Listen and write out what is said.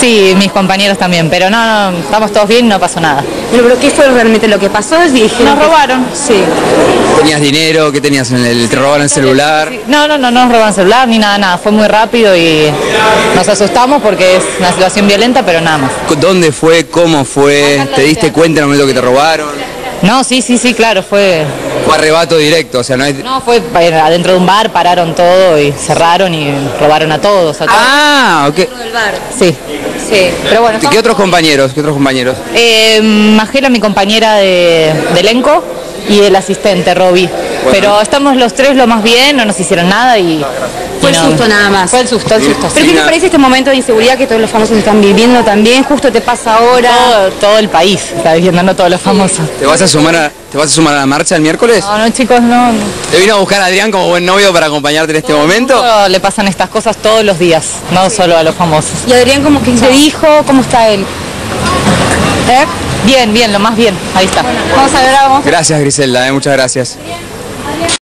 Sí, mis compañeros también, pero no, no, estamos todos bien, no pasó nada. Pero, pero ¿qué fue realmente lo que pasó? Es dijeron Nos que- robaron. Sí. ¿Tenías dinero? ¿Qué tenías en el? ¿Te robaron el celular? No, no, no, no nos roban celular ni nada, nada. Fue muy rápido y nos asustamos porque es una situación violenta, pero nada más. ¿Dónde fue? ¿Cómo fue? ¿Te diste cuenta en el momento que te robaron? No, sí, sí, sí, claro, fue. Fue arrebato directo, o sea, no hay... No, fue eh, adentro de un bar, pararon todo y cerraron y robaron a todos. A todos. Ah, ok. Del bar. Sí. Sí. Pero bueno, ¿Qué otros compañeros? ¿Qué otros compañeros? Eh, Magela, mi compañera de, de elenco, y el asistente, Roby. Pero estamos los tres lo más bien, no nos hicieron nada y... Fue el no- susto nada más. Fue el susto, el susto. Pero sí. ¿qué te parece este momento de inseguridad que todos los famosos están viviendo también? Justo te pasa ahora. Todo, todo el país está viviendo, no todos los famosos. ¿Te vas a sumar a, te vas a, sumar a la marcha el miércoles? No, no, chicos, no. ¿Te vino a buscar a Adrián como buen novio para acompañarte en este momento? Le pasan estas cosas todos los días, no solo a los famosos. Y Adrián, como que te dijo, ¿cómo está él? ¿Eh? Bien, bien, lo más bien. Ahí está. Vamos a ver, vamos. Gracias Griselda, eh, muchas gracias.